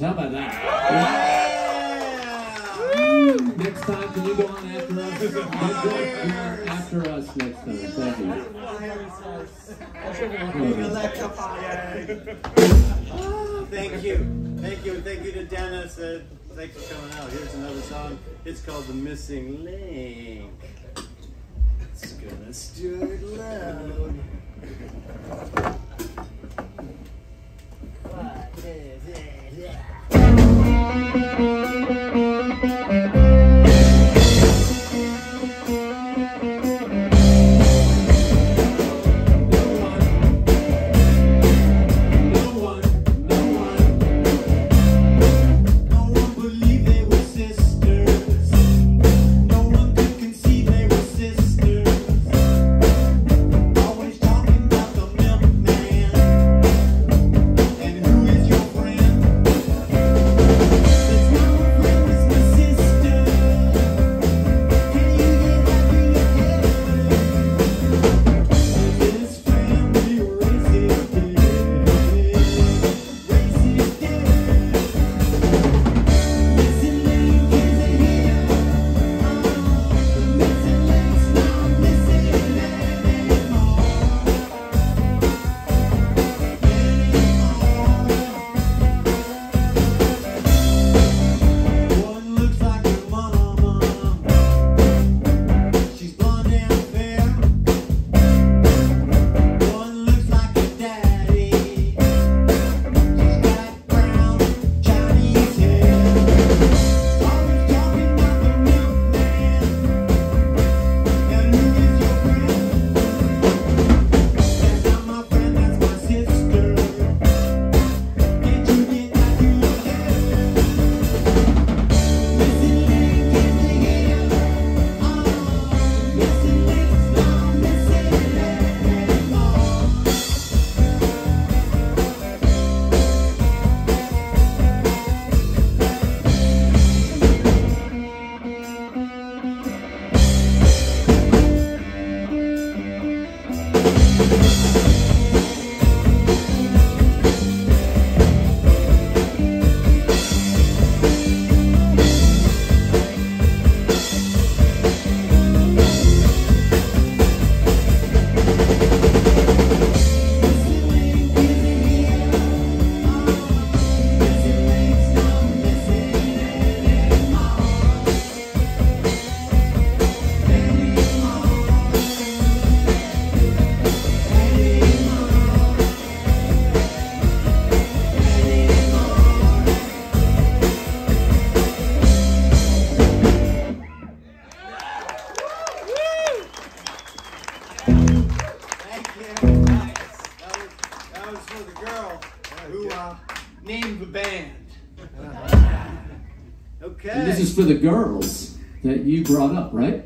Electrifiers? How about that? Next time, can you go on after us? After us next time. Thank you. Thank you. Thank you. Thank you to Dennis. Uh, thanks for coming out. Here's another song. It's called The Missing Link. It's gonna start loud. No for the girls that you brought up, right?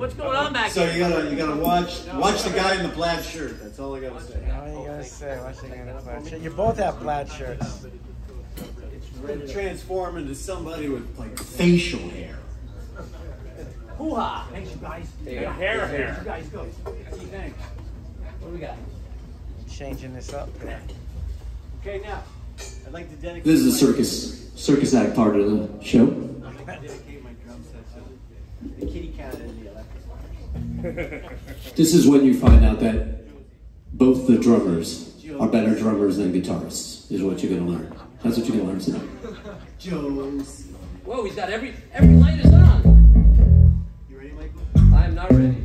What's going on back So here? you gotta you gotta watch watch the guy in the plaid shirt. That's all I gotta say. What are you gonna say? What's you gonna plaid shirt? You both have plaid shirts. We're transform into somebody with like facial hair. Hoo-ha! Thanks, you guys. Yeah, hair, hair. You guys go. Gee, thanks. What do we got? Changing this up. Okay, now I'd like to dedicate. This is a circus circus act part of the show. I'd like to dedicate my drum set to the kitty cat and the electric. This is when you find out that both the drummers are better drummers than guitarists. Is what you're gonna learn. That's what you're gonna learn tonight. Joe's. Whoa, he's got every every light is on. You ready, Michael? I am not ready.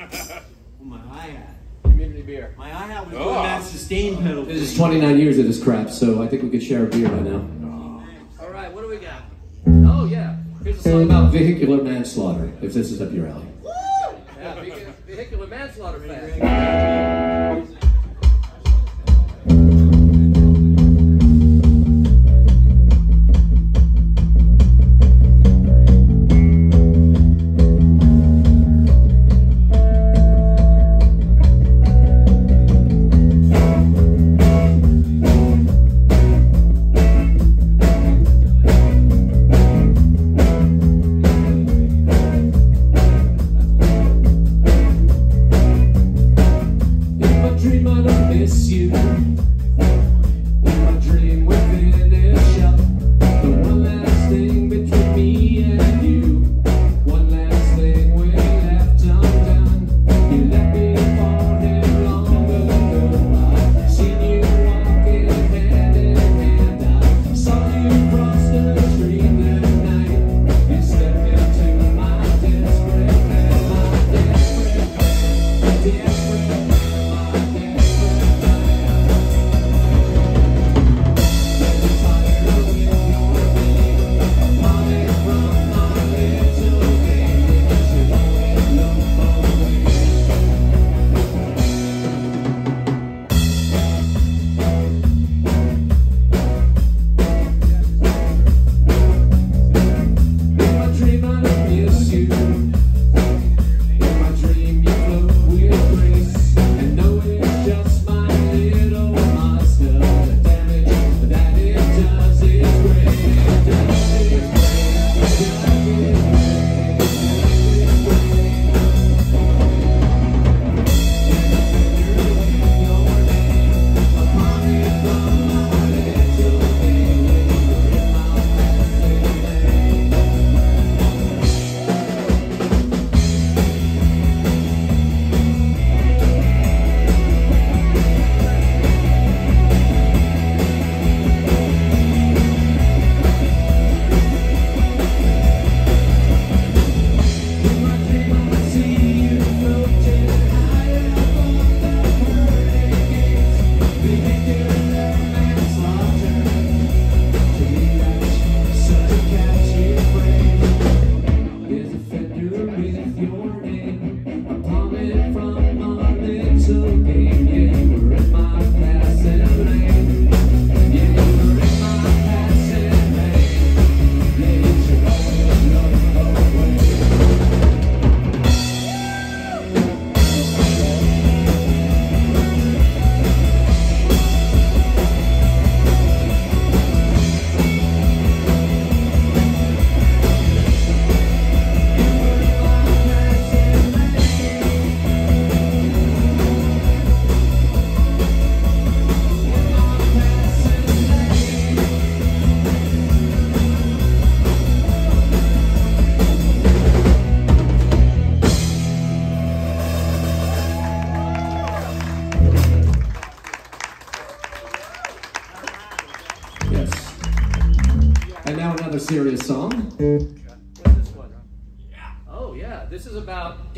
oh, my eye Community beer. My eye was oh. that sustain pedal. This is 29 years of this crap, so I think we could share a beer by now. Oh. All right, what do we got? Oh, yeah. Here's a song about vehicular manslaughter, if this is up your alley. Woo! Yeah, vehicular manslaughter.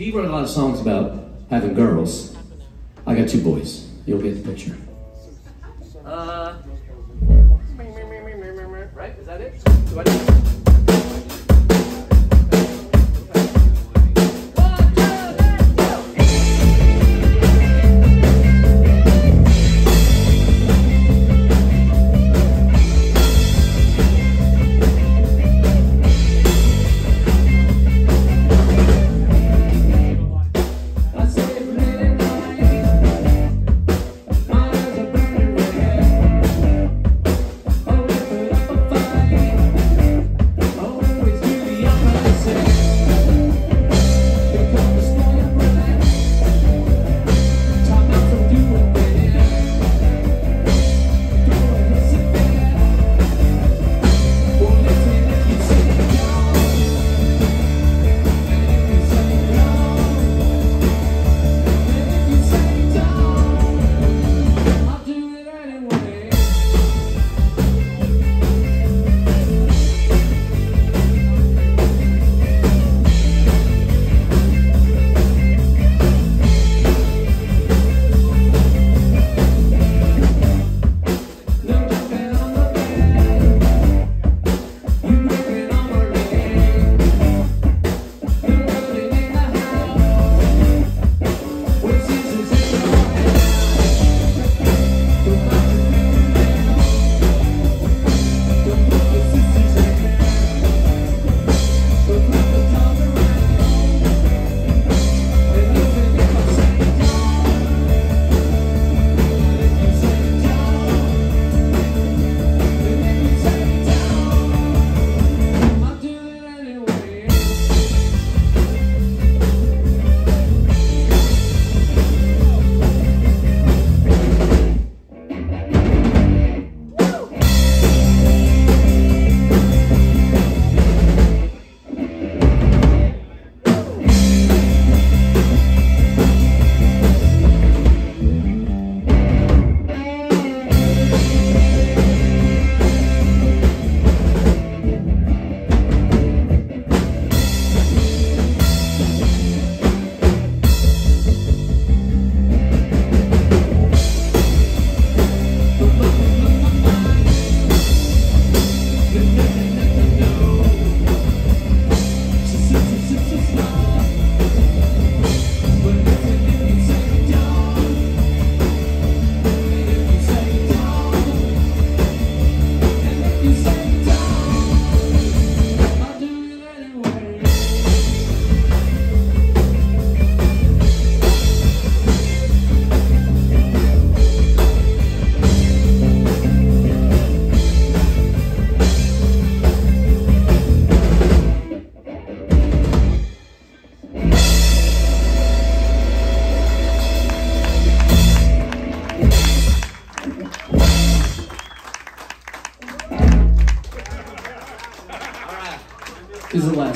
He wrote a lot of songs about having girls. I got two boys. You'll get the picture. Uh,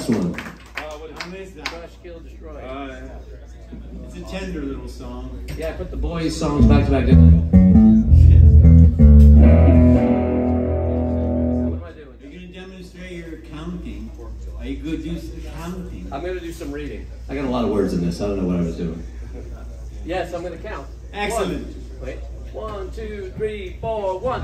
This is the last one. I missed that. Crush, kill, destroy. Uh, it's a tender little song. Yeah, I put the boys' songs back to back, didn't I? What am I doing? You're gonna demonstrate your counting. Are you gonna do some counting? I'm gonna do some reading. I got a lot of words in this. I don't know what I was doing. Yes, I'm gonna count. Excellent. One, wait. One, two, three, four, one.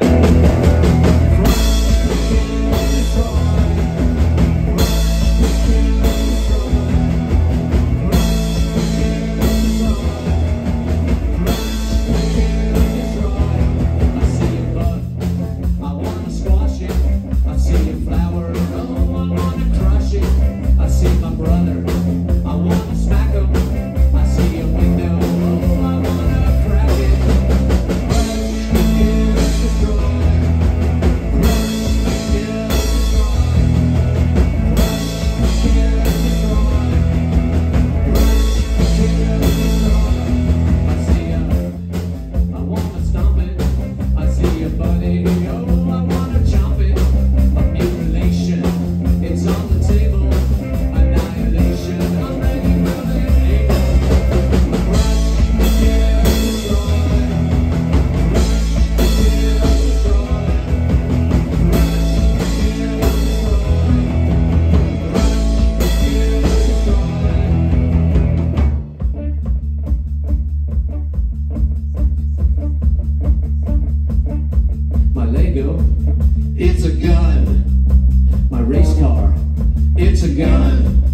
a gun.